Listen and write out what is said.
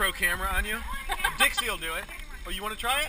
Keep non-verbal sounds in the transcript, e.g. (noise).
GoPro camera on you. (laughs) Dixie will do it. Oh, you want to try it?